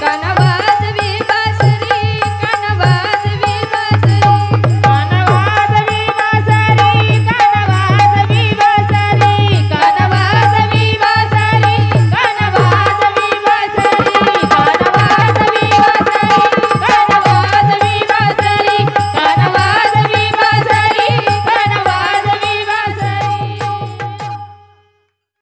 Kana